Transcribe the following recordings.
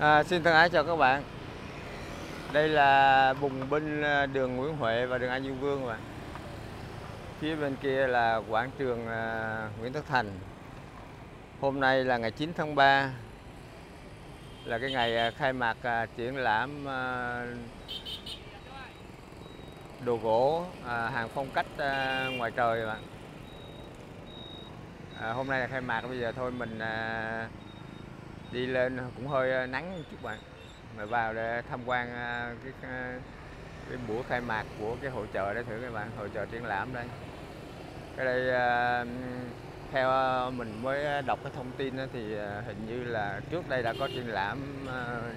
À, xin thân ái chào các bạn. Đây là bùng binh à, đường Nguyễn Huệ và đường An Dương Vương mà. Phía bên kia là quảng trường à, Nguyễn Tất Thành. Hôm nay là ngày 9 tháng 3 là cái ngày à, khai mạc triển lãm đồ gỗ hàng phong cách ngoài trời bạn À, hôm nay là khai mạc bây giờ thôi mình đi lên cũng hơi ờ, nắng một chút bạn. Mà vào để tham quan ờ, cái ờ, cái buổi khai mạc của cái hội chợ để thử các bạn, hội chợ triển lãm đây. Cái đây theo mình mới đọc cái thông tin thì hình như là trước đây đã có triển lãm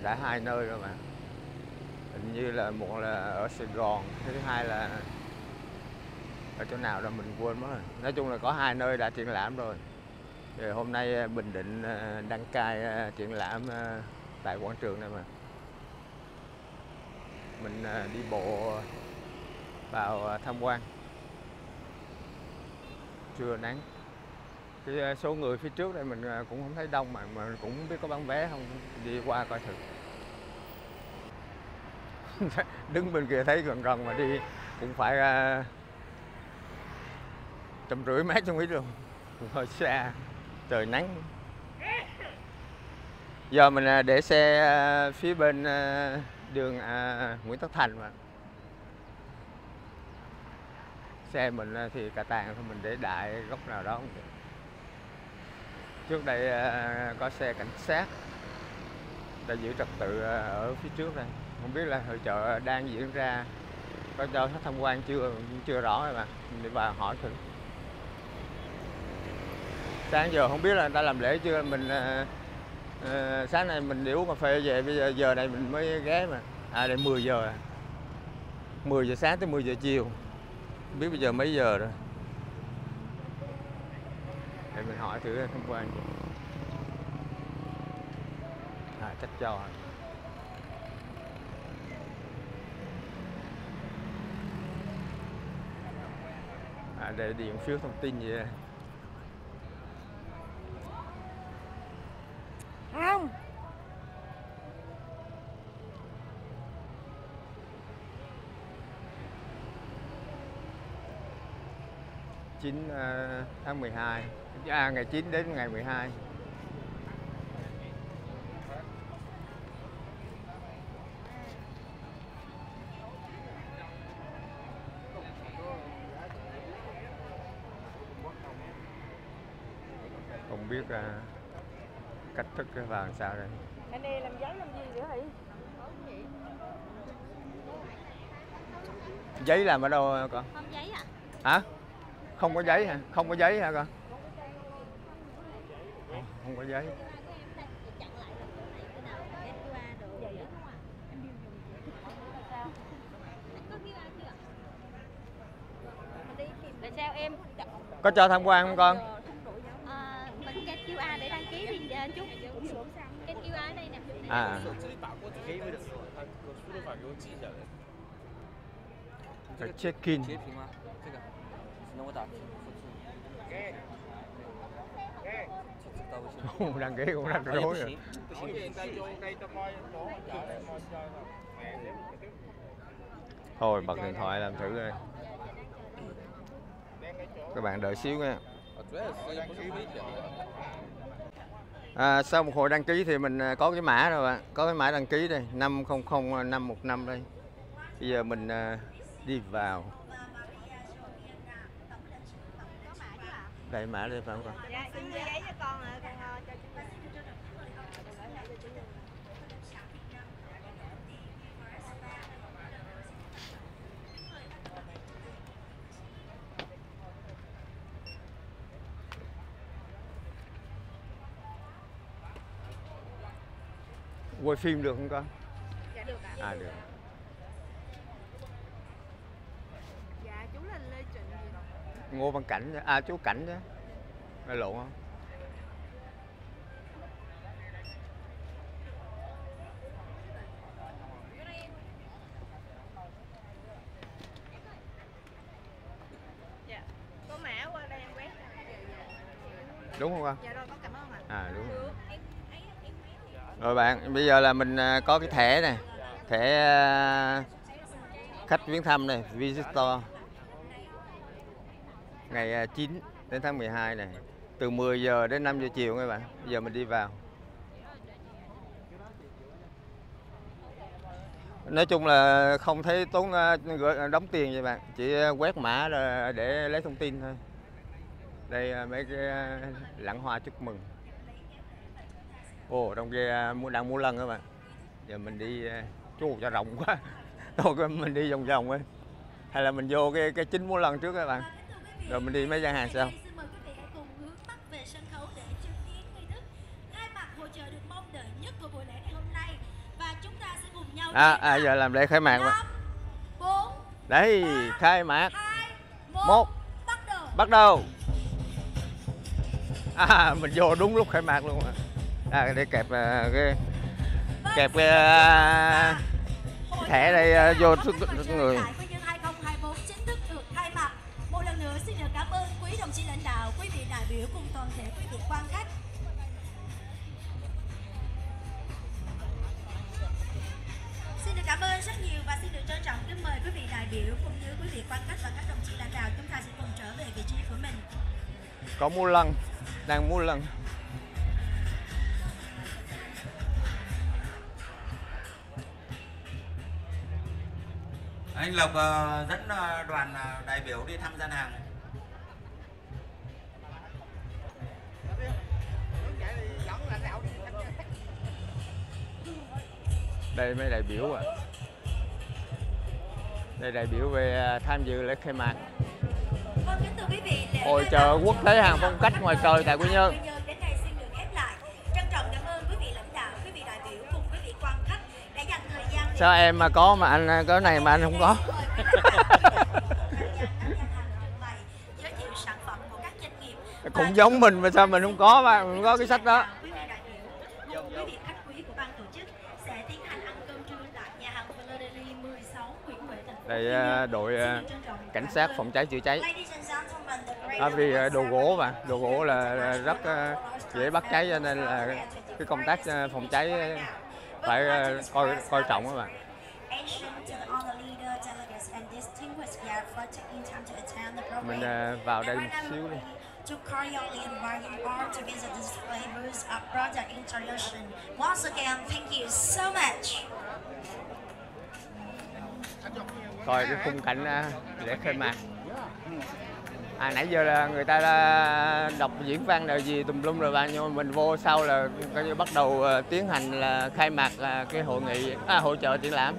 đã hai nơi rồi mà hình như là một là ở Sài Gòn, thứ hai là ở chỗ nào đó mình quên mất rồi. Nói chung là có hai nơi đã triển lãm rồi rồi hôm nay à, Bình Định à, đăng cai à, triển lãm tại quảng trường này mà. Mình đi bộ vào tham quan. Trưa nắng. Cái số người phía trước đây mình cũng không thấy đông mà mà cũng không biết có bán vé không. Đi qua coi thử. Đứng bên kia thấy gần gần mà đi cũng phải trăm rưỡi mét trong ít luôn. Hơi xa trời nắng. Giờ mình à, để xe à, phía bên à, đường Nguyễn Tất Thành mà. Xe mình thì cà tàng thôi, mình để đại góc nào đó được trước đây có xe cảnh sát đã giữ trật tự ở phía trước đây. Không biết là hội chợ đang diễn ra, có cho khách tham quan chưa chưa rõ rồi mà. Mình đi vào hỏi thử sáng giờ không biết là người ta làm lễ chưa. Mình à, à, sáng nay mình đi uống cà phê về bây giờ giờ này mình mới ghé mà. À đây 10 giờ à. 10 giờ sáng tới 10 giờ chiều. Không biết bây giờ mấy giờ rồi. Để mình hỏi thử tham quan à chắc cho à. à Để điện phiếu thông tin gì không. Chín uh, tháng 12 à ngày 9 đến ngày 12 không biết uh, cách thức cái vào làm sao đây? Anh đi làm giấy làm gì nữa hỉ giấy làm ở đâu con? Không giấy à hả? Không có giấy hả? Không có giấy hả con? Không có giấy. Chặn lại rồi chỗ này cái đây nè à 手机打过去的时候，他有输入法给我记下来。 phải check in 截屏吗？这个，只能我打字复制。这知道为什么？ không đăng ký cũng đăng ký 啊也不 rồi 行，不行，必须 thôi bật điện thoại làm thử coi các bạn đợi xíu nha à, sau một hồi đăng ký thì mình à, có cái mã rồi bạn. Có cái mã đăng ký đây 500515 à, đây. Bây giờ mình à, đi vào. Đây mã đây phải không con? Dạ xin giấy cho con ạ con ờ, cho quay phim được không con? Dạ được ạ. À được. Dạ chú là lê trịnh gì? Ngô văn cảnh à chú cảnh chứ. Nghe lộn không? Dạ. Có mã qua đây em quét. Đúng không con? Dạ rồi con cảm ơn ạ. À đúng rồi rồi bạn, bây giờ là mình à, có cái thẻ này, thẻ à, khách viếng thăm này, visitor. Ngày à, 9 đến tháng 12 này, từ 10 giờ đến 5 giờ chiều các bạn. Bây giờ mình đi vào. Nói chung là không thấy tốn đóng tiền vậy bạn, chỉ quét mã để lấy thông tin thôi. Đây mấy cái lãng hoa chúc mừng. Ồ, trong kia à, đang mua lân các bạn. Giờ mình đi à, chú cho rộng quá. Thôi mình đi vòng vòng ấy. Hay là mình vô cái cái chính mua lân trước các bạn. Rồi mình đi mấy gian hàng sau. Xin mời quý vị hãy cùng hướng mắt về sân khấu để chứng kiến nghi thức khai mạc hội chợ được mong đợi nhất của buổi lễ ngày hôm nay và chúng ta sẽ cùng nhau À, à giờ làm lễ khai mạc mà. năm bốn Đấy, khai mạc. hai Một. một bắt đầu Bắt đầu. À, mình vô đúng lúc khai mạc luôn à. À, để kẹp à, cái kẹp cái à, Hội thẻ đây, à, vô sức người. Đại Quy nhơn 2024 chính thức được khai mạc một lần nữa xin được cảm ơn quý đồng chí lãnh đạo quý vị đại biểu cùng toàn thể quý vị quan khách Xin được cảm ơn rất nhiều và xin được trân trọng kính mời quý vị đại biểu cũng như quý vị quan khách và các đồng chí lãnh đạo chúng ta sẽ cùng trở về vị trí của mình. có mua lân, đang mua lân. Anh Lộc ờ, dẫn ờ, đoàn ờ, đại biểu đi thăm gian hàng Đây mấy đại biểu à. Đây đại biểu về tham dự lễ khai mạc. Vâng, Hội chợ quốc tế hàng phong cách ngoài trời tại Quy Nhơn. Sao em mà có mà anh có này mà anh không có? Cũng giống mình mà sao mình không có mà mình không có cái sách đó. Quý vị đại biểu cùng quý vị khách quý của ban tổ chức sẽ tiến hành ăn cơm trưa tại nhà hàng Vladimir 16 Nguyễn Huệ thành phố Đây à, đội à, cảnh sát phòng cháy chữa cháy. À, vì à, đồ gỗ mà, đồ gỗ là rất dễ bắt cháy cho nên là cái công tác phòng cháy phải à, coi coi trọng các bạn. Mình à, vào đây một xíu đi. To invite you all to visit this flavors of product introduction. Once again, thank you so much. coi cái khung cảnh à, lễ khai mạc à nãy giờ là người ta đã đọc diễn văn là gì tùm lum rồi bạn nhưng mà mình vô sau là coi như bắt đầu ờ, tiến hành là khai mạc là cái hội nghị à, hội trợ triển lãm.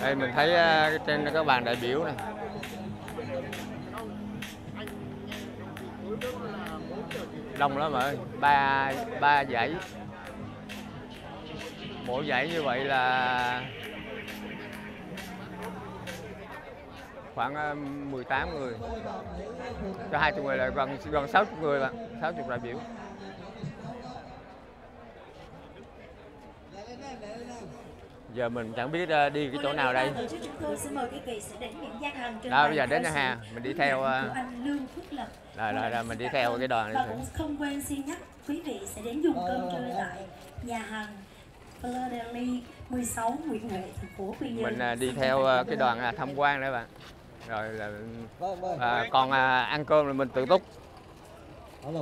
Đây mình thấy ờ, trên các bàn đại biểu này đông lắm ơi ba ba dãy mỗi dãy như vậy là khoảng ờ, 18 người. Cho 20 người là gần gần 60 người bạn 60 đại biểu. Giờ mình chẳng biết ờ, đi cái chỗ nào đây. Đó, bây giờ đến nhà hàng, mình đi theo, Lập. rồi rồi rồi mình đi theo cái đoàn này không quên xin nhắc quý vị sẽ đến dùng cơm trưa tại nhà hàng Philadelphia 16 Nguyễn Huệ, thành phố Quy Nhơn. mình đi theo cái đoàn tham quan đấy bạn rồi là à, còn à, ăn cơm là mình tự túc Alo.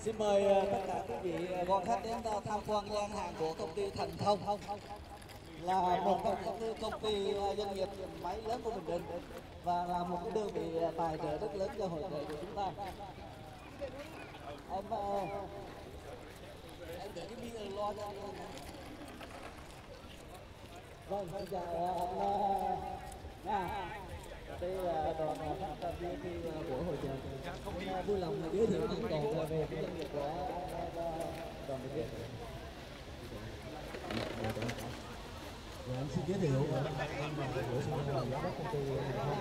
Xin mời ờ, tất cả quý vị ờ, quan khách đến tham quan gian hàng của công ty Thành Thông là một trong những công ty ờ, doanh nghiệp máy lớn của Bình Định và là một cái đơn vị tài trợ rất lớn cho hội trợ của chúng ta. Em em để cái bia lo cho anh. Vâng, xin chào anh ờ, cái Đây là đoàn phát tâm viên à, của hội trợ. À, vui lòng giới thiệu những đoàn về cái doanh nghiệp của đoàn thực hiện. Dạ, em xin giới thiệu em là Xuân Hồng, giám đốc công ty Thành Thông.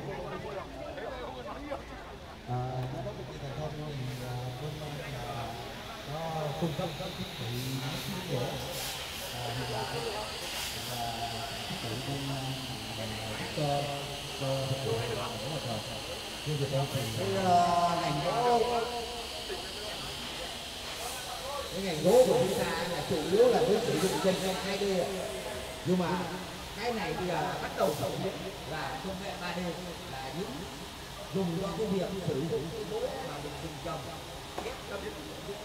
À, giám đốc công ty Thành Thông thì là bên là nó cung cấp các thiết bị máy gỗ hiện đại và thiết bị bên à, cơ cho phục vụ để mà thờ. Như Việt Nam thì ngành gỗ cái ngành gỗ của chúng ta là chủ yếu là với sử dụng dân dân hai d nhưng mà cái này bây giờ bắt đầu sử dụng là công nghệ 3D là những dùng cho công việc sử dụng cái gỗ mà mình dùng trồng ghép cho tâm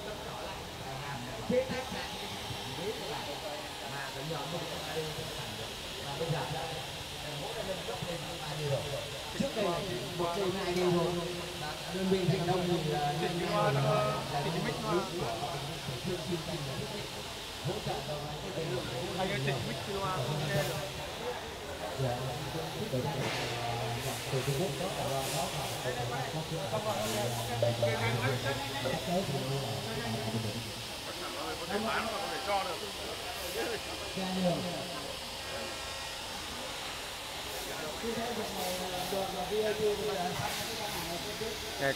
tâm nhỏ lại và làm chế tác lại cái sản ghế của bạn mà phải nhờ công nghệ 3D không làm được và bây giờ trước đây một cây 2D thôi. Đơn vị thành đông thì là hiện nay là là những cái của chương trình hỗ trợ cho cái Anh ơi, chỉnh mic chưa loa không nghe được. từ Trung Quốc đó là nó Đây,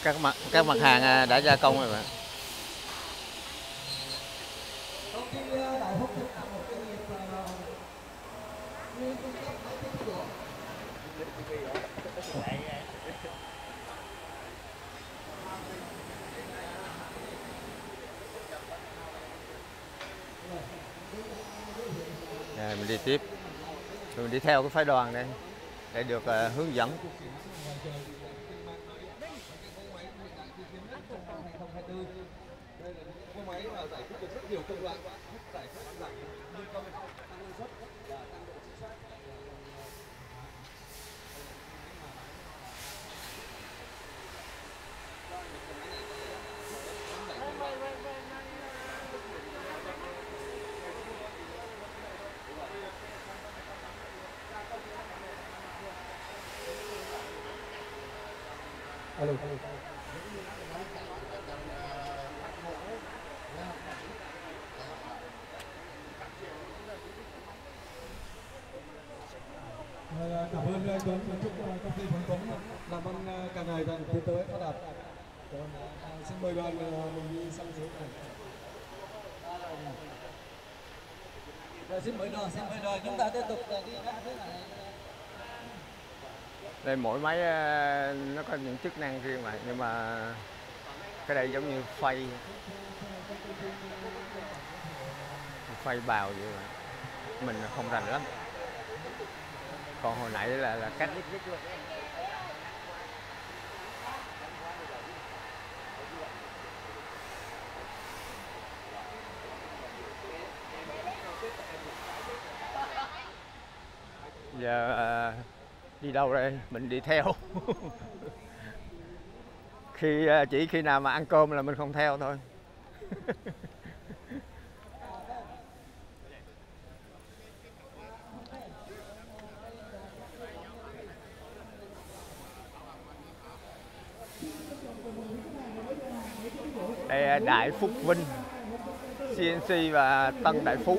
các mặt các mặt hàng à, đã gia công rồi bạn. Rồi, mình đi tiếp. Mình đi theo cái phái đoàn đây để được uh, hướng dẫn. Đây là những cái máy mà giải quyết được rất nhiều công đoạn giải quyết giảm nhân công tăng năng suất và tăng độ chính xác Alo. Ờ, cảm ơn anh Tuấn và chúc ờ, công ty Tuấn Tuấn làm ăn ờ, càng ngày càng tiến tới phát đạt. Còn, ờ, xin mời đoàn ờ, mình đi sang dưới này. Rồi xin mời đoàn, xin mời đoàn chúng ta tiếp tục ờ, đi ra phía này đây mỗi máy ờ, nó có những chức năng riêng mà nhưng mà cái đây giống như phay. Phay bào vậy mà mình không rành lắm. Còn hồi nãy là là cách giờ à, đi đâu đây? Mình đi theo. Khi à, chỉ khi nào mà ăn cơm là mình không theo thôi. Đây là Đại Phúc Vinh CNC và Tân Đại Phú.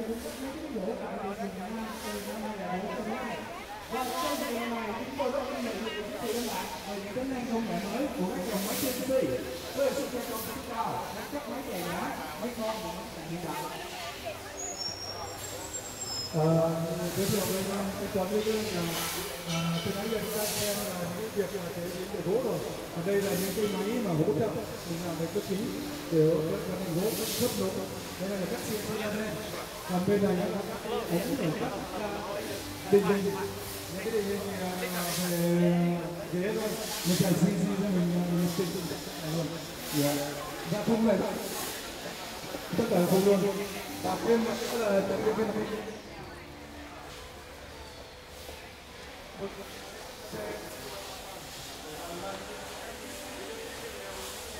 Giới thiệu với cái toàn với là à, nãy giờ chúng ta xem là những việc là cái biến về gỗ rồi. Còn đây là những cái máy mà hỗ trợ mình làm về cơ khí để vận hành gỗ xuất lộ. Đây là các siêu nhân đây Còn bên này là các ống để cắt ra định hình những cái định hình à, về ghế thôi. Mình phải xin xin cho mình mình tự tự luôn. Dạ. Không này. Tất cả không luôn. Và ờ, bên nữa là bên bên bên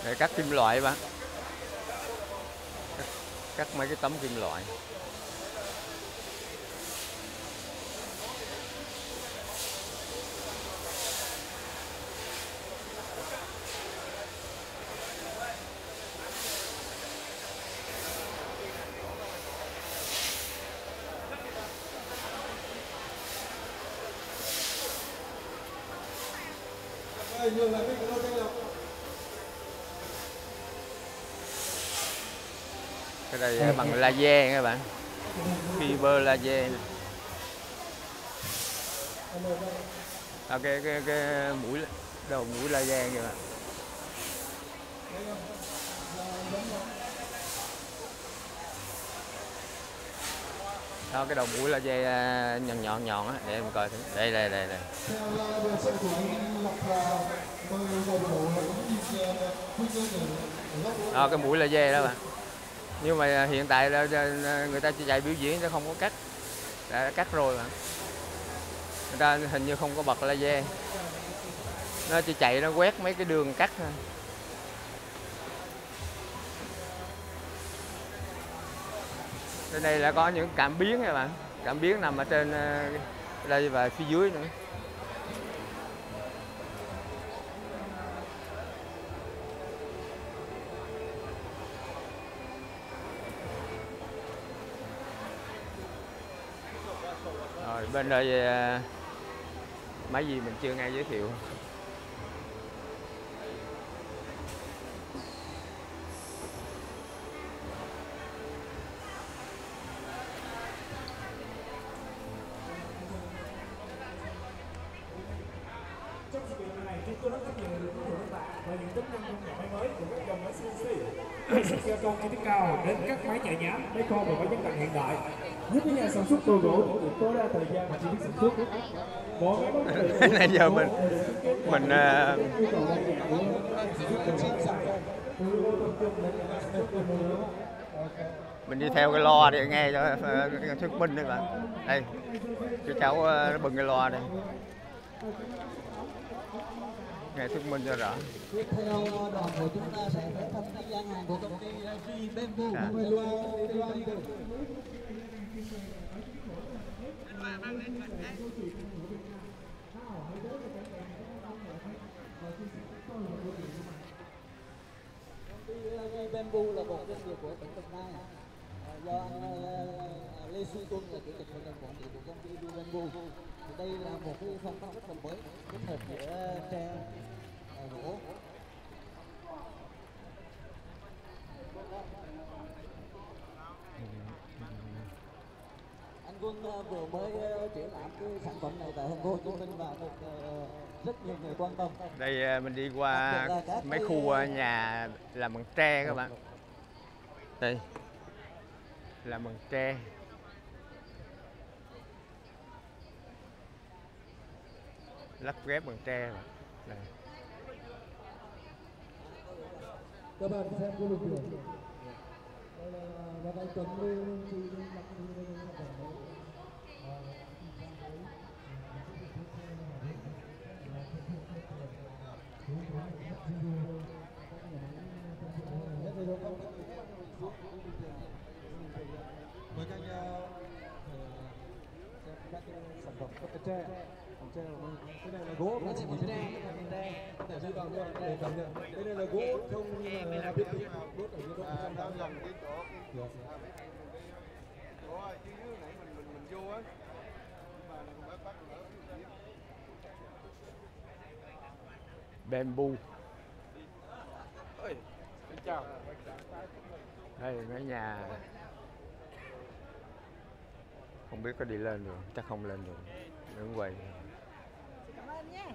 để cắt kim loại bạn cắt, cắt mấy cái tấm kim loại. Nhường lại là mình có đây là cái này là bằng laser các bạn. Fiber laser. À, cái cái cái mũi đầu mũi laser kìa bạn. Đó cái đầu mũi là dây à, nhọn nhọn nhọn á, để em coi thử. Đây đây đây đây. Đó cái mũi là dê đó bạn. Nhưng mà à, hiện tại là à, người ta chỉ chạy biểu diễn nó không có cắt đã cắt rồi mà người ta hình như không có bật là dê nó chỉ chạy, nó quét mấy cái đường cắt thôi. Trên đây là có những cảm biến các bạn. Cảm biến nằm ở trên ờ, đây và phía dưới nữa. Rồi, bên đây ờ, máy gì mình chưa nghe giới thiệu. Tối đa thời gian và chi phí sản xuất. Mỗi máy móc đều Nãy giờ mình- mình, gỗ. mình đi theo cái loa để nghe cho ờ, cái thuyết minh đấy bạn đây cái cháu ờ, nó bưng cái loa đây nghe thuyết minh cho rõ tiếp theo đoàn của chúng ta sẽ đến thăm cái gian hàng của công ty G Bamboo À. Mời loa đi loa đi được. Công ty G Bamboo là một doanh nghiệp của tỉnh Đồng Nai do anh Lê Xuân Tuân là chủ tịch hội đồng quản trị của công ty Bamboo. Thì đây là một cái phong cách rất là mới kết hợp giữa tre gỗ Quân ờ, vừa mới ờ, triển lãm cái sản phẩm này tại thành phố Hồ Chí Minh và được ờ, rất nhiều người quan tâm. đây mình đi qua mấy khu nhà làm bằng tre các bạn. Đây. Làm bằng tre. Lắp ghép bằng tre mà đây. các bạn xem cái lực lượng. Đây là và đại tuấn lưu thì mặc dù đây là bản mới với các ờ, xem các cái sản phẩm các cái tre. Còn tre cái này là gỗ là chỉ một tre để cảm nhận. Cái này là gỗ không là biết biết đốt ở nhiệt độ 180 Yes. bamboo. Đây mấy nhà không biết có đi lên được chắc không lên được đứng quay Cảm ơn nha.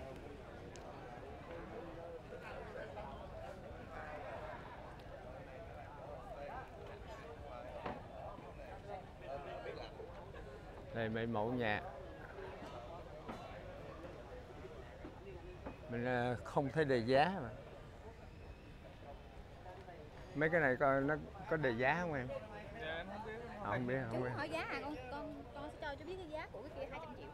đây mấy mẫu nhà. Mình ờ, không thấy đề giá mà. Mấy cái này coi nó có đề giá không em? Không biết không biết. Hỏi giá à? Con con con sẽ cho cho biết cái giá của cái kia 200 triệu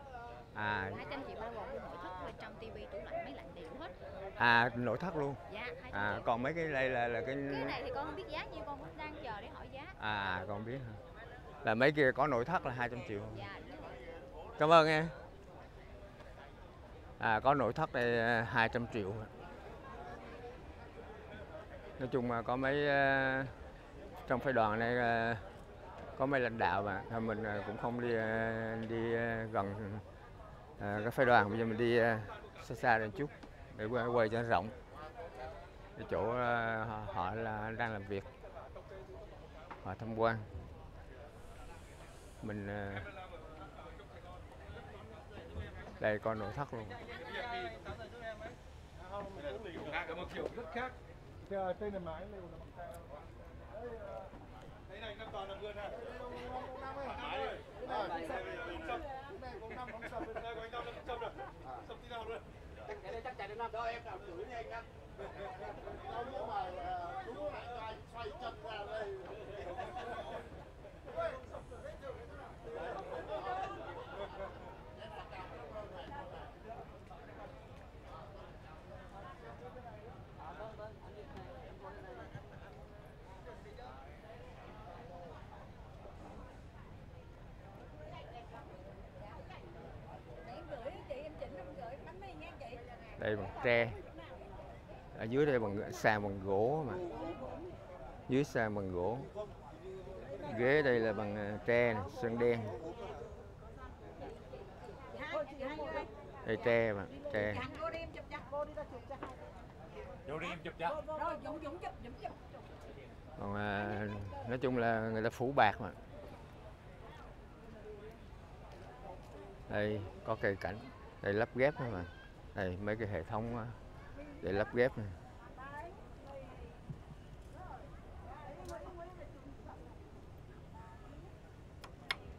à. 200 triệu bao gồm nội thất rồi trong tivi tủ lạnh máy lạnh đầy đủ hết. À nội thất luôn? Dạ 200 à triệu còn mấy cái đây là là cái cái này thì con không biết giá nhiêu con cũng đang chờ để hỏi giá. À còn biết hả? Là mấy kia có nội thất là 200 triệu dạ đúng rồi. cảm ơn em. À có nội thất đây à, 200 triệu. Nói chung là có mấy à, trong phái đoàn này à, có mấy lãnh đạo mà mình à, cũng không đi à, đi à, gần à, cái phái đoàn bây giờ mình đi à, xa xa lên chút để quay, quay cho nó rộng. Cái chỗ à, họ, họ là đang làm việc. Họ tham quan. Mình à, đây con nội thất luôn. rất khác Cái tên là không năm không sập đây của anh năm nó sập rồi sập tí nào rồi, cái này chắc chạy đến năm đó em làm thử đi anh năm đây bằng tre. Ở dưới đây bằng sàn bằng gỗ mà. Dưới sàn bằng gỗ. Ghế đây là bằng à, tre này, sơn đen. Đây tre mà tre. Còn à, nói chung là người ta phủ bạc mà. Đây có cây cảnh. Đây lắp ghép nữa mà đây mấy cái hệ thống để lắp ghép này.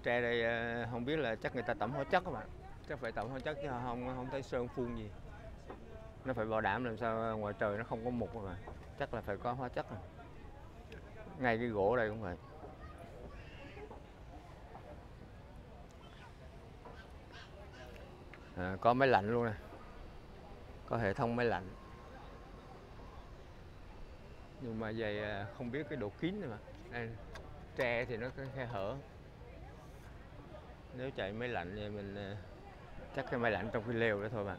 Tre đây ờ, không biết là chắc người ta tẩm hóa chất các bạn. Chắc phải tẩm hóa chất chứ không không thấy sơn phun gì. Nó phải bảo đảm làm sao ờ, ngoài trời nó không có mục mà. Chắc là phải có hóa chất rồi ngay cái gỗ đây cũng vậy. À, có máy lạnh luôn nè có hệ thống máy lạnh. Nhưng mà về à, không biết cái độ kín này mà. Đây, tre thì nó có khe hở. Nếu chạy máy lạnh thì mình à, chắc cái máy lạnh trong cái lều đó thôi mà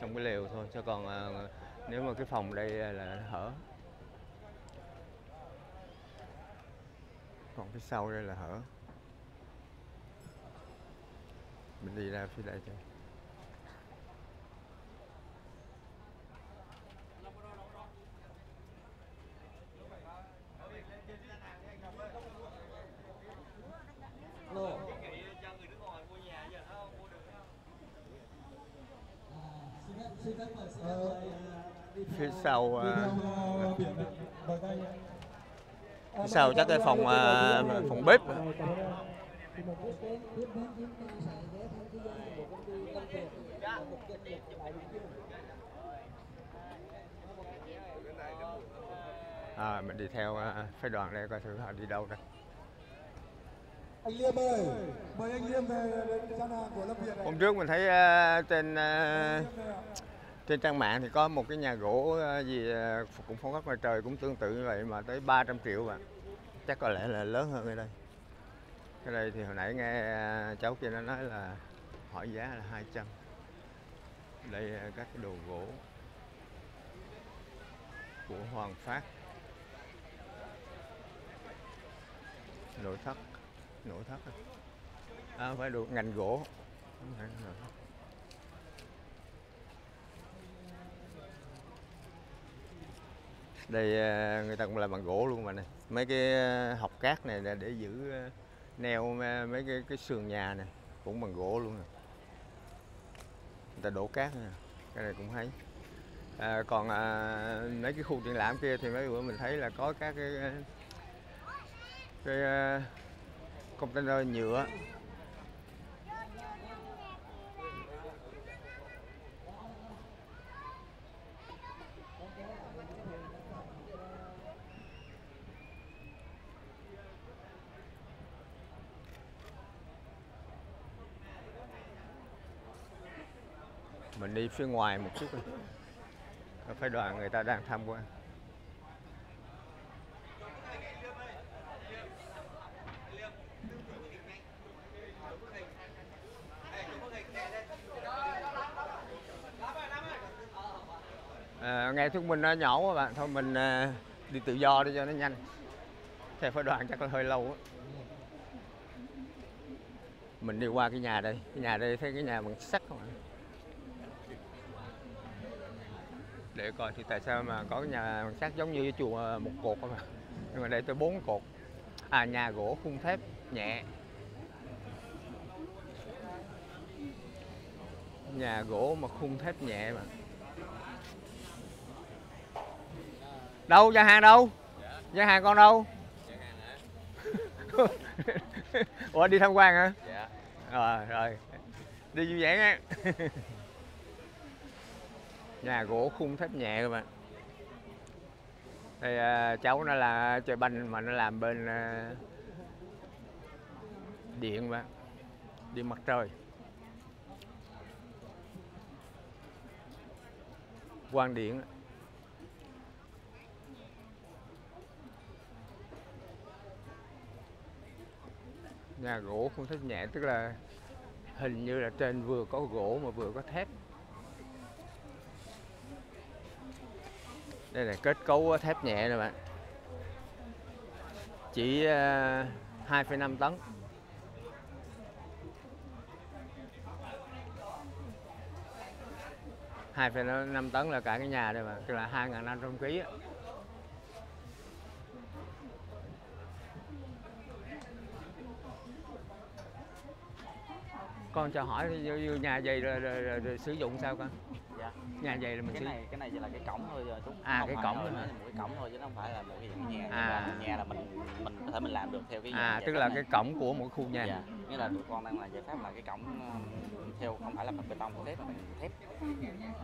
trong cái lều thôi chứ còn à, nếu mà cái phòng đây là hở. Còn phía sau đây là hở. Mình đi ra phía đây cho Alo. Xin phép, xin phép mời, xin phép mời, à, đi phía theo- sau Đi à, theo ờ, biển này. Mời tay. phía sau chắc cái phòng à, phòng bếp à. Thì một cái kế tiếp đến chúng ta sẽ ghé thăm cái gian hàng của công ty Lâm Việt là một doanh nghiệp tại Bình Dương. à, mình đi theo à, phái đoàn đây coi thử họ đi đâu đây Anh Liêm ơi, mời anh Liêm về đến gian hàng của Lâm Việt này. hôm trước mình thấy à, trên à, trên trang mạng thì có một cái nhà gỗ ờ, gì ờ, cũng phong cách ngoài trời cũng tương tự như vậy mà tới 300 triệu bạn. Chắc có lẽ là lớn hơn ở đây. Cái đây thì hồi nãy nghe ờ, cháu kia nó nói là hỏi giá là 200 đây là các cái đồ gỗ của Hoàng Phát. Nội thất nội thất à, à phải được ngành gỗ. Không phải nội thất. Đây à, người ta cũng làm bằng gỗ luôn mà này. Mấy cái à, học cát này là để giữ à, neo mấy cái cái sườn nhà này cũng bằng gỗ luôn nè. Người ta đổ cát nè cái này cũng thấy à, còn à, mấy cái khu triển lãm kia thì mấy bữa mình thấy là có các cái cái container nhựa mình đi phía ngoài một chút thôi. Phải phái đoàn người ta đang tham quan. À, nghe thuyết minh nó nhỏ quá bạn. Thôi mình à, đi tự do đi cho nó nhanh. Theo phái đoàn chắc là hơi lâu mình đi qua cái nhà đây. Cái nhà đây thấy cái nhà bằng sắt không ạ? Để coi thì tại sao mà có cái nhà sắt giống như cái chùa một cột không à nhưng mà đây tới bốn cột. À nhà gỗ khung thép nhẹ. Nhà gỗ mà khung thép nhẹ mà. Đâu nhà hàng đâu? Nhà hàng con đâu? Ủa đi tham quan hả? Dạ. Rồi rồi. Đi vui vẻ nha nhà gỗ khung thép nhẹ các bạn. Thì uh, cháu nó là chơi banh mà nó làm bên uh, điện mà điện mặt trời. Quang điện. Nhà gỗ không thích nhẹ tức là hình như là trên vừa có gỗ mà vừa có thép. Đây là kết cấu thép nhẹ nè bạn. Chỉ ờ, 2,5 tấn. hai phẩy năm tấn là cả cái nhà đây mà tức là hai ngàn năm trăm ký con cho hỏi nhà gì rồi, rồi, rồi, rồi sử dụng sao con? Dạ nhà dày là mình cái sử này cái này chỉ là cái cổng thôi chú À, Không cái cổng thôi là cái cổng thôi chứ nó không phải là một cái dạng nhà. À. nhà là mình mình có thể mình làm được theo cái à tức là pháp cái này. cổng của một khu nhà. Dạ nghĩa là tụi con đang làm giải pháp là cái cổng ờ, theo không phải là bằng bê tông thép mà bằng thép.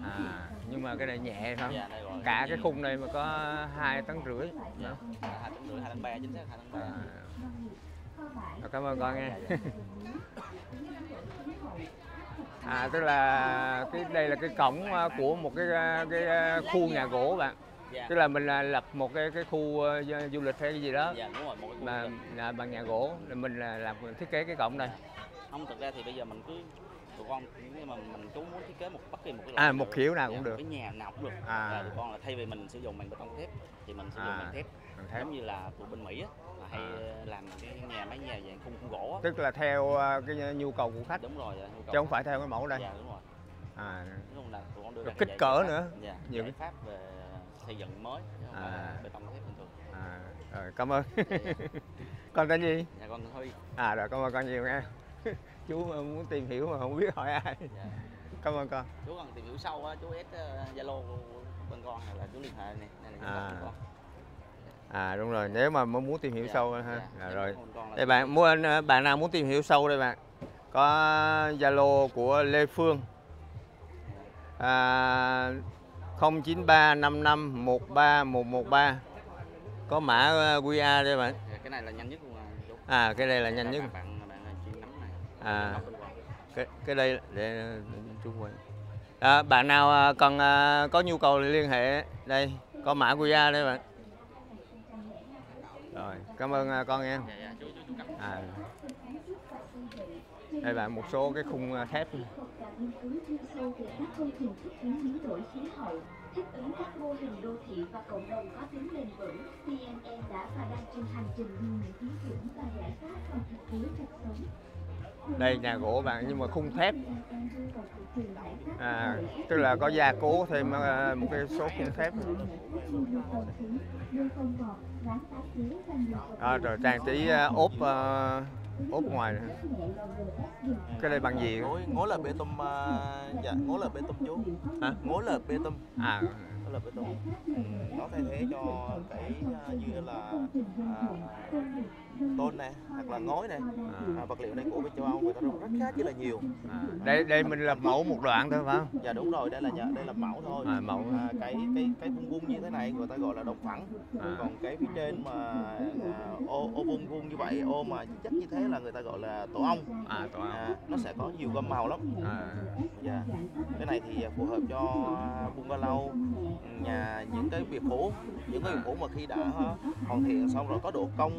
À nhưng mà cái này nhẹ không? Dạ đây là cả cái khung này mà có hai tấn rưỡi dạ hai tấn rưỡi hai tấn ba chính xác hai tấn ba. À. Rồi, cảm ơn con Dạ, à tức là cái đây là cái cổng ờ, của một cái ờ, cái ờ, khu nhà gỗ bạn. Dạ. Tức là mình là lập một cái cái khu du- lịch hay cái gì đó. Dạ đúng rồi một cái khu mà là bằng nhà gỗ. Rồi mình là làm thiết kế cái cổng này không thực ra thì bây giờ mình cứ tụi con nếu mà mình chú muốn thiết kế một bất kỳ một cái À, loại một nào- kiểu nào dạ, cũng một được. cái nhà nào cũng được. À. Là tụi con là thay vì mình sử dụng bằng bê tông thép thì mình sử dụng À. bằng thép giống như là tụi bên Mỹ á là hay À. làm cái nhà mấy nhà dạng khung khung gỗ á tức là theo ờ, cái nhu cầu của khách đúng rồi dạ, nhu cầu. chứ không phải theo cái mẫu đây dạ đúng rồi à đúng là tụi con đưa Rồi ra kích cỡ nữa. dạ, Nhiều giải pháp về xây dựng mới chứ không À. là bê tông thép bình thường à rồi cảm ơn Dạ, dạ. con tên gì dạ con Huy à rồi cảm ơn con nhiều nha chú mà muốn tìm hiểu mà không biết hỏi ai dạ. cảm ơn con chú cần tìm hiểu sâu á chú S ờ, Zalo của bên con hay là chú liên hệ này này là à. con à đúng rồi nếu mà muốn tìm hiểu Dạ, sâu ha. dạ. à, Dạ, rồi là đây bạn muốn bạn nào muốn tìm hiểu sâu đây bạn? Có zalo của lê phương. À, 0935513113 có mã ờ, QR đây bạn. Dạ, cái này là nhanh nhất luôn à à cái đây là nhanh Dạ, nhất. bạn bạn chuyên nắm này. À. Cái, cái đây để chú quay à, bạn nào à, cần à, có nhu cầu liên hệ đây. Có mã QR đây bạn rồi cảm ơn à, con nha dạ dạ chú chú chú cầm à. đây bạn một số cái khung à, thép thích ứng các mô hình đô thị và cộng đồng có tính bền vững, CNN đã và đang trên hành trình đưa những ý tưởng và giải pháp vào thực tế cuộc sống. Đây nhà gỗ bạn nhưng mà khung thép. À, tức là có gia cố thêm à, một cái số khung thép. À, rồi trang trí à, ốp à, ốp ngoài dùng cái đây bằng gì? Ngói ngói là bê tông ờ, dạ ngói là bê tông chú. Hả? Ngói là bê tông. À. Là bê tông. Nó thay thế cho cái ờ, như là à, tôn này hoặc là ngói này à, vật liệu này của bên châu Âu người ta dùng rất khá chỉ là nhiều. À, đây đây mình lập mẫu một đoạn thôi phải không? Dạ đúng rồi đây là nhà đây là mẫu thôi. À, mẫu. à, cái cái cái vuông vuông như thế này người ta gọi là đồng phẳng. À. còn cái phía trên mà à, ô ô vuông vuông như vậy ô mà chắc như thế là người ta gọi là tổ ong. À tổ ong. à, nó sẽ có nhiều gam màu lắm. À, dạ. Cái này thì phù hợp cho bungalow nhà những cái biệt phủ. Những cái biệt phủ mà khi đã hoàn thiện xong rồi có độ cong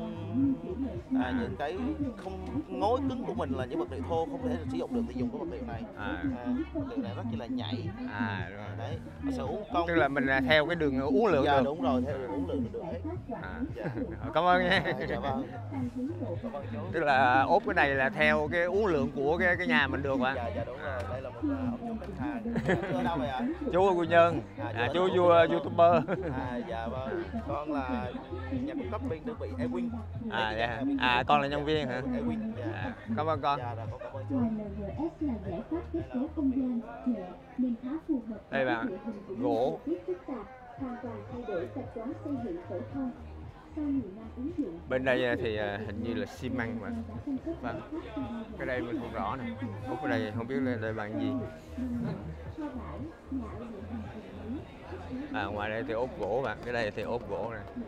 à, những cái không ngói cứng của mình là những vật liệu thô không thể sử dụng được thì dùng cái vật liệu này. À, à, vật liệu này rất là nhảy à rồi. đấy nó sẽ uống cong. Tức là mình là theo cái đường uống lượng dạ được. đúng rồi theo đường uống lượng được hết à. dạ. cảm ơn nha. À, dạ vâng. Cảm ơn chú. Tức là ốp cái này là theo cái uống lượng của cái cái nhà mình được bạn dạ dạ đúng rồi. Đây là một à, ông chủ khách hàng. Chú ở đâu vậy ạ? Chú ở quy nhơn. À, à, chú chú vua youtuber. À dạ vâng. Con là nhà cung cấp bên đơn vị Ewin à dạ. À con là nhân viên hả? Dạ. À, cảm ơn con. Dạ rồi con cảm ơn chú Ngoài LGS là giải pháp thiết kế không gian nhẹ nên khá phù hợp Đây bạn, gỗ. bên đây thì à, hình như là xi măng mà. vâng. cái đây mình không rõ nè. Ủa, cái đây không biết là đây bằng gì? À ngoài đây thì ốp gỗ mà cái đây thì ốp gỗ nè.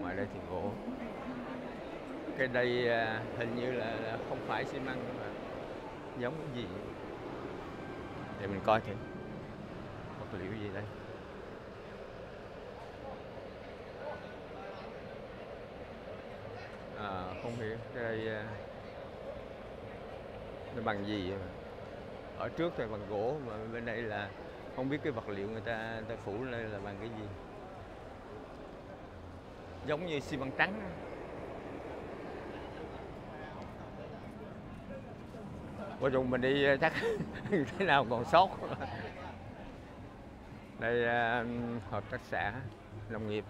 Ngoài đây thì gỗ cái đây à, hình như là, là không phải xi măng mà giống cái gì? Để mình coi thử. Vật liệu gì đây? À, không hiểu. Cái đây à, nó bằng gì vậy mà. ở trước thì bằng gỗ mà bên đây là không biết cái vật liệu người ta người ta phủ lên là bằng cái gì. Giống như xi măng trắng. Ủa dùng mình đi chắc thế nào còn sót. Đây à, hợp tác xã nông nghiệp.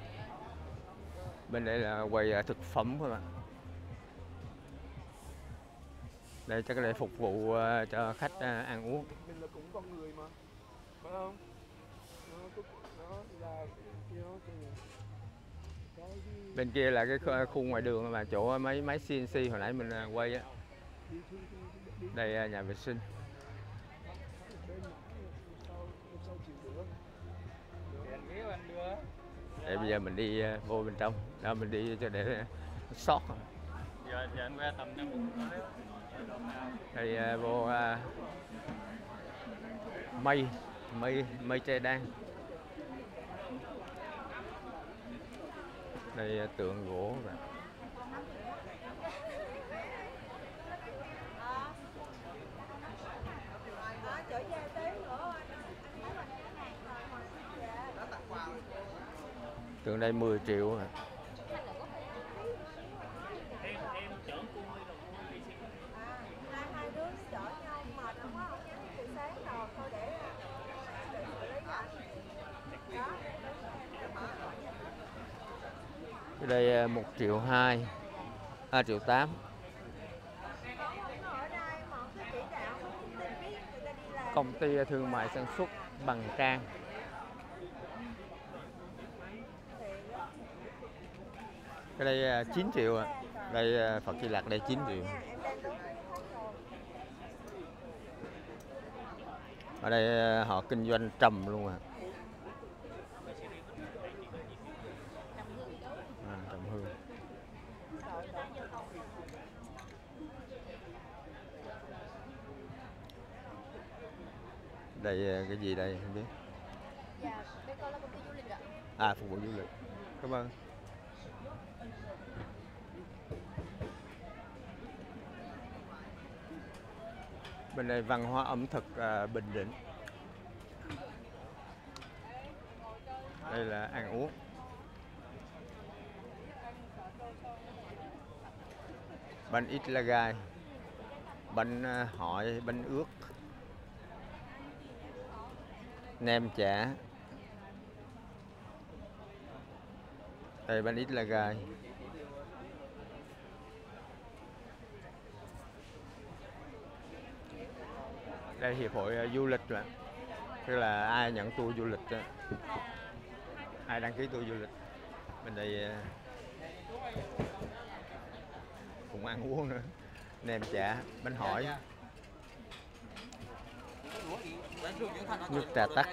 Bên đây là quầy à, thực phẩm thôi mà. Đây chắc là để phục vụ à, cho khách à, ăn uống. Mình là cũng con người mà phải không? Gì? Bên kia là cái khu- ngoài đường mà chỗ mấy máy CNC hồi nãy mình à, quay á đây à, nhà vệ sinh. Để bây giờ mình đi à, vô bên trong. Đó mình đi cho để sót. Giờ giờ anh qua tầm năm phút đây à, vô mây mây mây tre đan. Đây tượng gỗ và Đó, chở gia tế nữa tượng đây 10 triệu à. hai cái đây à, 1 triệu 2 3 à, triệu 8 công ty à, thương mại sản xuất bằng trang cái đây à, 9 triệu ạ. Đây à, Phật Di Lặc đây 9 triệu. Ở đây à, họ kinh doanh trầm luôn à, à trầm hương. Đây à, cái gì đây không biết? Dạ, à phục vụ du lịch. Cảm ơn bên đây văn hóa ẩm thực à, bình định. Đây là ăn uống. Bánh ít la gai bánh à, hỏi bánh ướt. Nem chả. Đây bánh ít la gai. Đây hiệp hội à, du lịch mà. Tức là ai nhận tour du lịch á, ai đăng ký tour du lịch bên đây à, cũng ăn uống nữa. Nem chả bánh hỏi. Nước trà tắc.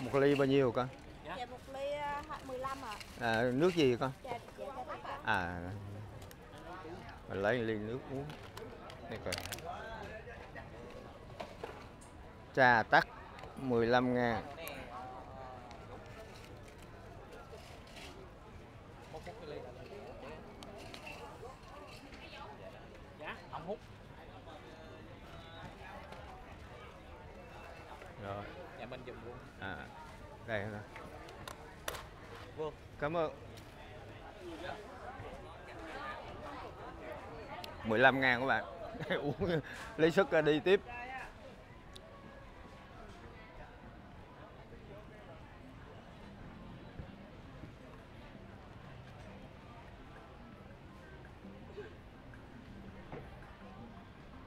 Một ly bao nhiêu con? Dạ một ly à, 15 ạ. À, nước gì con? Dạ dạ dạ tắt ạ à mình lấy ly nước uống. Đây coi. Trà tắc 15 ngàn. Rồi. Nhà mình dùng luôn. À đây nè Vâng. cảm ơn 15 ngàn các bạn. Uống lấy sức ra đi tiếp.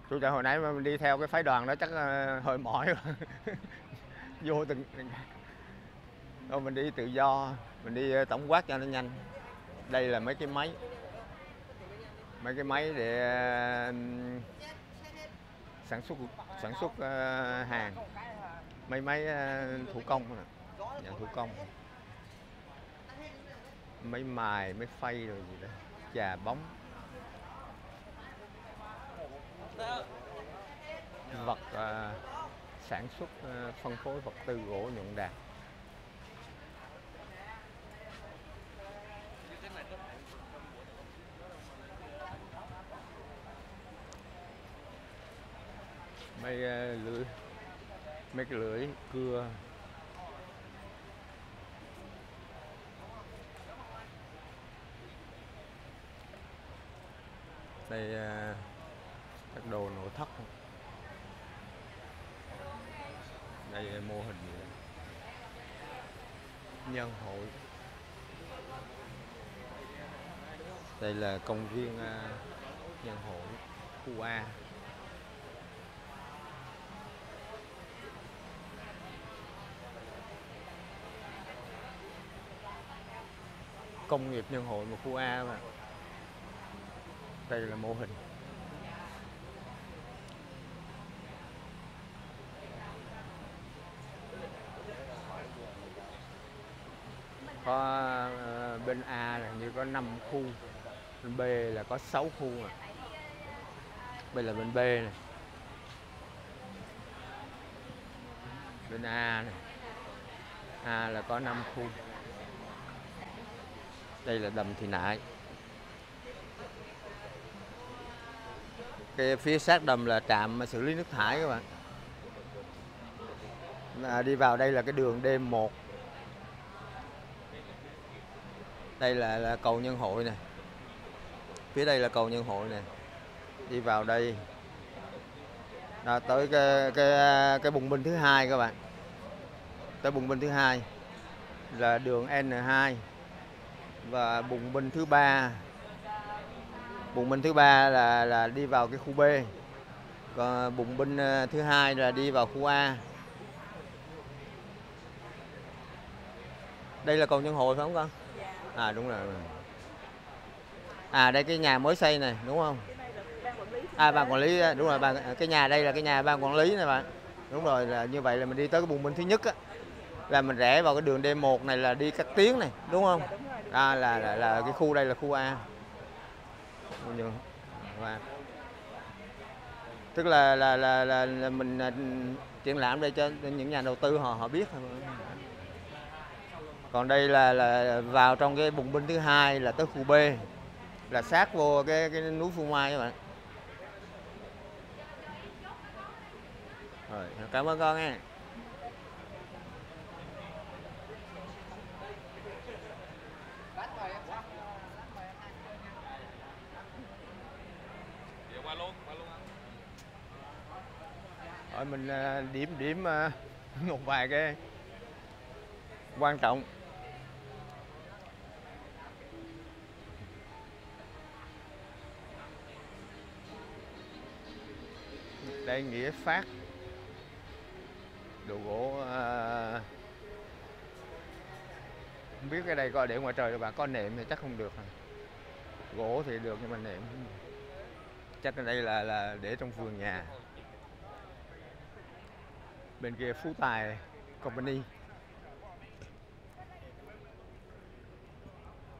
Chú trời hồi nãy mà mình đi theo cái phái đoàn đó chắc ờ, hơi mỏi rồi. Vô từng rồi mình đi tự do, mình đi ờ, tổng quát cho nó nhanh. Đây là mấy cái máy mấy cái máy để sản xuất sản xuất ờ, hàng. Mấy máy ờ, thủ công nhà dạ, thủ công. Mấy mài mấy phay rồi gì đó. Chà bóng. Vật uh, sản xuất uh, phân phối vật tư gỗ nhuận đạt mấy ờ, lưỡi. Mấy cái lưỡi cưa. Đây ờ, các đồ nội thất. Đây là mô hình nhân hội. Đây là công viên nhân hội khu A. công nghiệp nhân hội một khu A mà. Đây là mô hình. Có ờ, bên A là như có 5 khu, bên B là có 6 khu mà. Đây là bên B này. Bên A này. A là có 5 khu đây là đầm thị nại. Cái phía sát đầm là trạm xử lý nước thải các bạn. À, đi vào đây là cái đường D1 đây là, là cầu nhân hội nè. Phía đây là cầu nhân hội nè. Đi vào đây. À, tới cái cái cái bùng binh thứ hai các bạn. Tới bùng binh thứ hai là đường N2 và bùng binh thứ ba. Bùng binh thứ ba là là đi vào cái khu B. Còn bùng binh ờ, thứ hai là đi vào khu A. Đây là cầu nhân hội phải không con? À đúng rồi. À đây cái nhà mới xây này đúng không? À ban quản lý đúng rồi ban cái nhà đây là cái nhà ban quản lý này bạn. Đúng rồi là như vậy là mình đi tới cái bùng binh thứ nhất á. Là mình rẽ vào cái đường D1 này là đi cắt tiếng này đúng không à là là, là cái khu đây là khu A. Và tức là là là, là, là mình à, triển lãm đây cho những nhà đầu tư họ họ biết thôi. Còn đây là là vào trong cái bùng binh thứ hai là tới khu B là sát vô cái cái núi Phương Mai các bạn. Rồi cảm ơn con nha. Rồi mình à, điểm điểm à, một vài cái quan trọng. Đây nghĩa phát. Đồ gỗ à, không biết cái đây coi để ngoài trời rồi bà có nệm thì chắc không được rồi. gỗ thì được nhưng mà nệm chắc cái đây là là để trong vườn nhà bên kia phú tài company.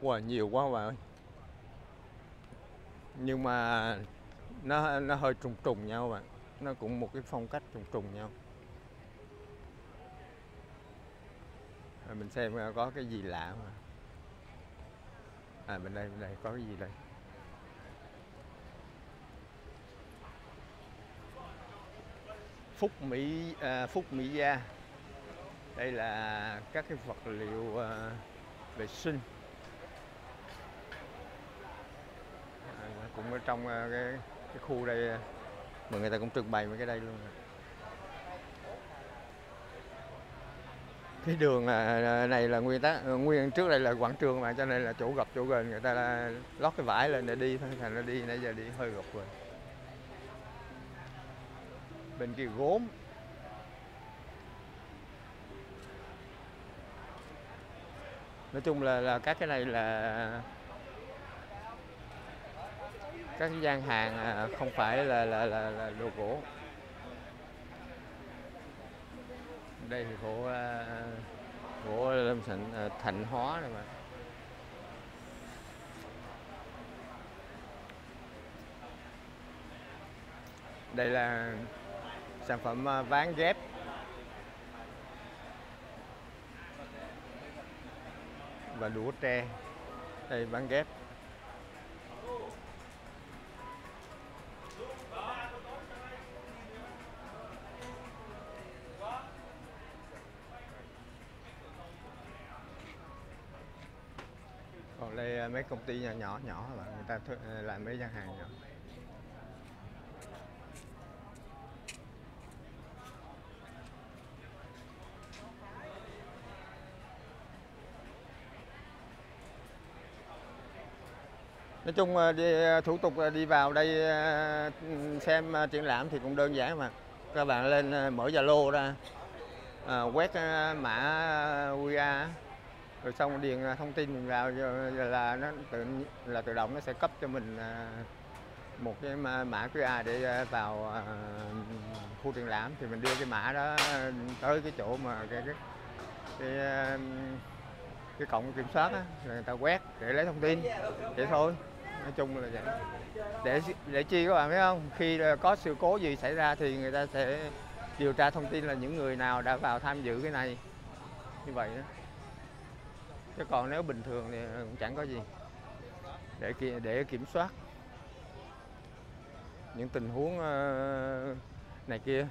Wow, nhiều quá bạn ơi. Nhưng mà nó nó hơi trùng trùng nhau bạn. Nó cũng một cái phong cách trùng trùng nhau. Rồi mình xem có cái gì lạ mà à bên đây bên đây có cái gì đây? Phúc Mỹ à, Phúc Mỹ Gia. Đây là các cái vật liệu à, vệ sinh. À, cũng ở trong à, cái cái khu đây à, mà người ta cũng trưng bày mấy cái đây luôn. Cái đường à, à này là nguyên tắc à, nguyên trước đây là quảng trường mà cho nên là chỗ gập chỗ gần người ta là lót cái vải lên để đi thôi thành nó đi nãy giờ đi hơi gập rồi bên kia gốm. Nói chung là là các cái này là các cái gian hàng à, không phải là là là, là đồ gỗ đây thì gỗ gỗ à, lâm thịnh à, thạnh hóa này mà. Đây là sản phẩm à, ván ghép và đũa tre, đây, ván ghép còn đây à, mấy công ty nhỏ nhỏ nhỏ là người ta à, làm mấy gian hàng nhỏ. Nói chung ờ, đi ờ, thủ tục ờ, đi vào đây xem triển lãm thì cũng đơn giản mà. Các bạn lên mở zalo ra à, quét mã QR rồi xong điền thông tin mình vào là nó tự là tự động nó sẽ cấp cho mình một cái mã QR để vào khu triển lãm. Thì mình đưa cái mã đó tới cái chỗ mà cái cái cái, cái cổng kiểm soát á người ta quét để lấy thông tin. Vậy thôi nói chung là vậy. Để để chi các bạn biết không? Khi có sự cố gì xảy ra thì người ta sẽ điều tra thông tin là những người nào đã vào tham dự cái này. Như vậy đó. Chứ còn nếu bình thường thì cũng chẳng có gì. Để để kiểm soát những tình huống ờ, này kia.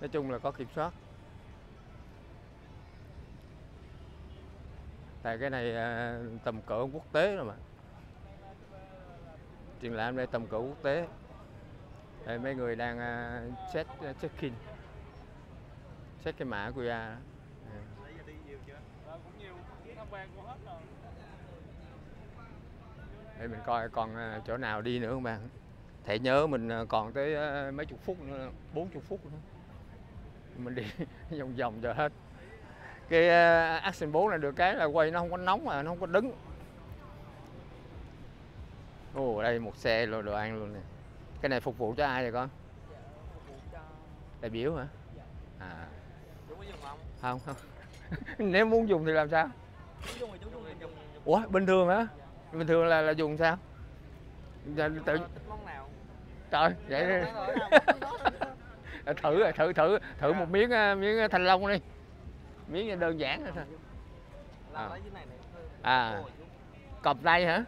Nói chung là có kiểm soát. Tại cái này ờ, tầm cỡ quốc tế rồi mà triển lãm đây tầm cỡ quốc tế. Đây mấy người đang uh, check check in check cái mã QR à. để mình coi còn uh, chỗ nào đi nữa không bạn? Thẻ nhớ mình à, còn tới mấy chục phút nữa bốn chục phút nữa. Mình đi vòng vòng cho hết. Cái action 4 này được cái là quay nó không có nóng mà nó không có đứng ồ đây một xe đồ, đồ ăn luôn nè. Cái này phục vụ cho ai vậy con? Đại biểu hả? À. Không? Không nếu muốn dùng thì làm sao? Ủa bình thường hả? Bình thường là là dùng sao? Dạ, tự trời vậy thử rồi, thử thử thử một miếng ờ, miếng thanh long đi. Miếng đơn giản thôi. À, à. Cọp đây hả?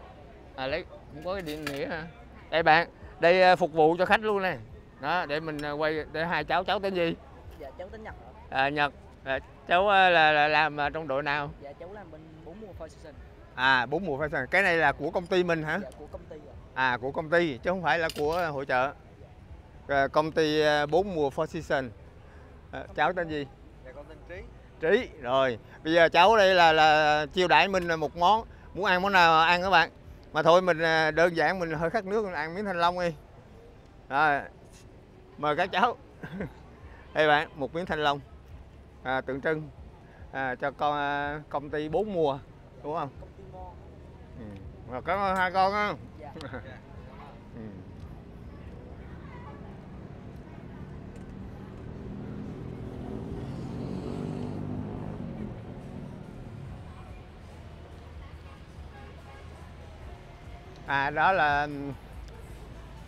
À lấy không có cái điện nghĩa hả? Đây bạn đây ờ, phục vụ cho khách luôn nè. Đó để mình ờ, quay để hai cháu cháu tên gì? Dạ cháu tính Nhật ạ. à, nhật. À, cháu là, là làm ờ, trong đội nào? Dạ cháu làm bên bốn mùa Seasons. à bốn mùa fashion cái này là của công ty mình hả? Dạ của công ty ạ. à của công ty chứ không phải là của hội trợ à, công ty à, bốn mùa Four Seasons à, cháu tên gì? Dạ con tên Trí. Trí rồi. Bây giờ cháu đây là là chiêu đãi mình một món. Muốn ăn món nào ăn các bạn mà thôi mình à, đơn giản mình hơi khát nước mình ăn miếng thanh long đi rồi mời các cháu đây bạn một miếng thanh long à, tượng trưng à, cho con à, công ty bốn mùa đúng không ừ. Cảm ơn hai con á Dạ. À đó là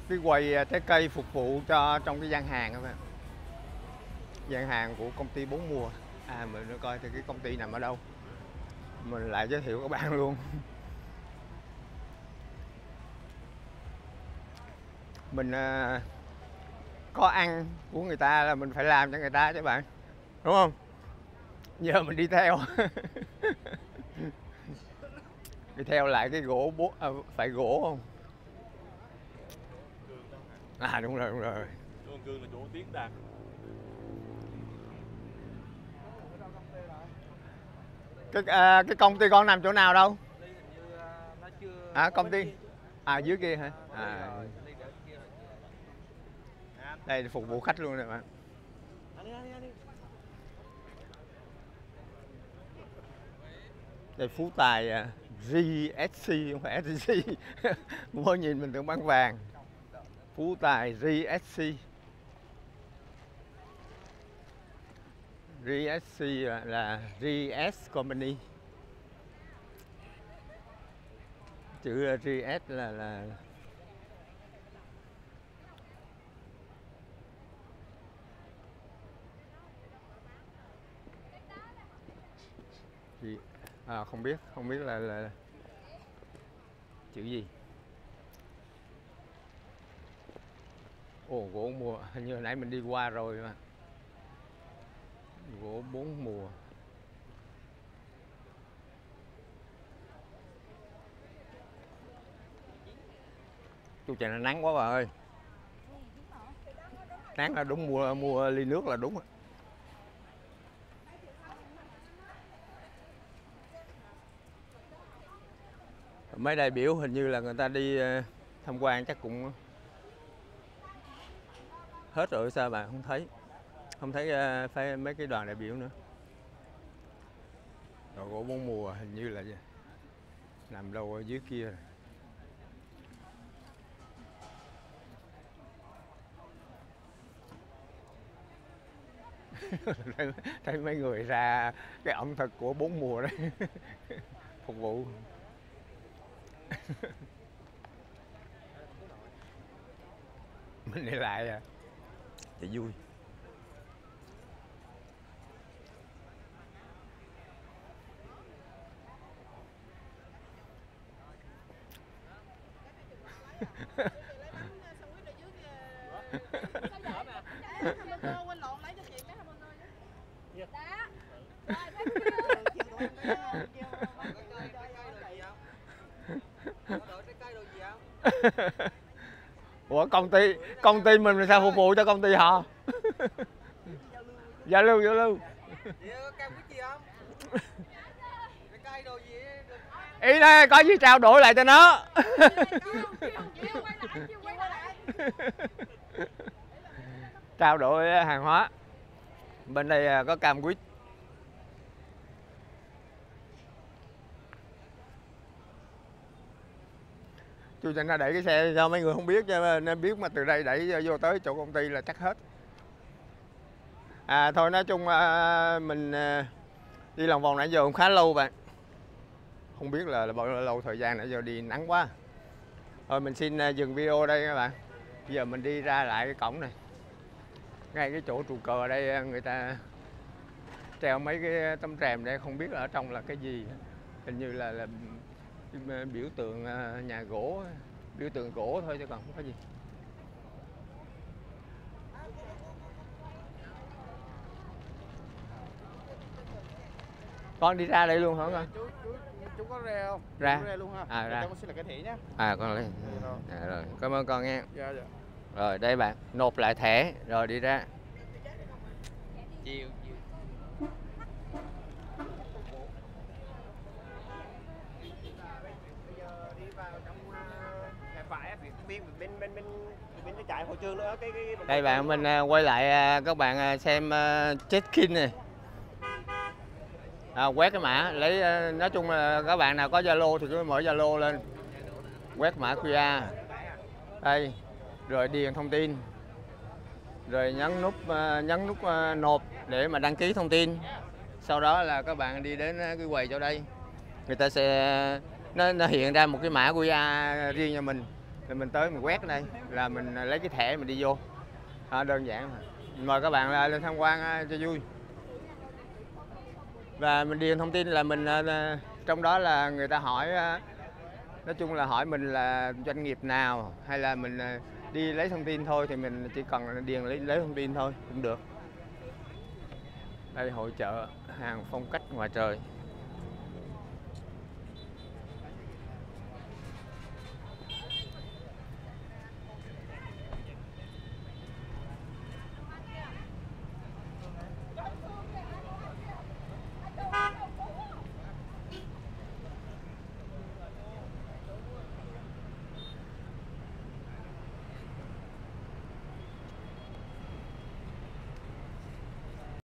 cái quầy à, trái cây phục vụ cho trong cái gian hàng các bạn. Gian hàng của công ty bốn mùa. À mình nó coi thì cái công ty nằm ở đâu. Mình lại giới thiệu các bạn luôn. Mình à, có ăn của người ta là mình phải làm cho người ta chứ bạn. Đúng không? Giờ mình đi theo. đi theo lại cái gỗ bố à, phải gỗ không? À đúng rồi đúng rồi. Cương là chỗ Tiến Đạt. cái à, cái công ty con nằm chỗ nào đâu? À công ty. à dưới kia hả? À. đây phục vụ khách luôn nè bạn. Đây phú tài à, GSC không phải SGC mới nhìn mình tưởng bán vàng. Phú tài GSC GSC là, là GS Company. Chữ GS là là GS à, không biết không biết là là chữ gì. Ồ gỗ mùa. Hình như hồi nãy mình đi qua rồi mà. Gỗ bốn mùa. Chú trời nó nắng quá bà ơi. Nắng là đúng mua mua ly nước là đúng rồi. Mấy đại biểu hình như là người ta đi ờ, tham quan chắc cũng hết rồi sao bạn không thấy. Không thấy ờ, phải mấy cái đoàn đại biểu nữa. Đồ gỗ bốn mùa hình như là nằm đâu ở dưới kia rồi. Thấy, thấy mấy người ra cái ẩm thực của bốn mùa đấy. Phục vụ. mình đi lại à? Thì vui Ủa, công ty công ty mình làm sao phục vụ cho công ty họ? Giao dạ lưu giao lưu. Ý này có gì trao đổi lại cho nó. trao đổi hàng hóa. Bên đây à, có cam quýt. Chú cho nó đẩy cái xe cho mấy người không biết cho nên biết mà từ đây đẩy vô tới chỗ công ty là chắc hết. À thôi nói chung à, mình à, đi lòng vòng nãy giờ cũng khá lâu bạn. Không biết là, là bao lâu thời gian nãy giờ đi nắng quá. Thôi mình xin à, dừng video đây các bạn. Bây giờ mình đi ra lại cái cổng này. Ngay cái chỗ trụ cờ đây à, người ta treo mấy cái tấm rèm đây không biết là ở trong là cái gì. Hình như là, là biểu tượng à, nhà gỗ biểu tượng gỗ thôi chứ còn không có gì. Con đi ra đây luôn hả con? Chú chú chú có ra không? Ra. Chú ra luôn ha À, Để ra. con xin là cái thẻ nhé. À con lấy à, rồi. Cảm ơn con nha. Dạ dạ. Rồi đây bạn. Nộp lại thẻ. Rồi đi ra. Chiều cái chạy hội trường nữa cái cái đây bạn mình à, quay lại à, các bạn à, xem check-in này. À, quét cái mã lấy nói chung là các bạn nào có zalo thì cứ mở zalo lên. Quét mã QR đây rồi điền thông tin. Rồi nhấn nút nhấn nút nộp để mà đăng ký thông tin. Sau đó là các bạn đi đến cái quầy chỗ đây. Người ta sẽ nó, nó hiện ra một cái mã QR riêng cho mình rồi mình tới mình quét ở đây là mình à, lấy cái thẻ mình đi vô. À, đơn giản mà mời các bạn lên tham quan à, cho vui. Và mình điền thông tin là mình à, trong đó là người ta hỏi nói chung là hỏi mình là doanh nghiệp nào hay là mình đi lấy thông tin thôi thì mình chỉ cần điền lấy lấy thông tin thôi cũng được. Đây hội chợ hàng phong cách ngoài trời.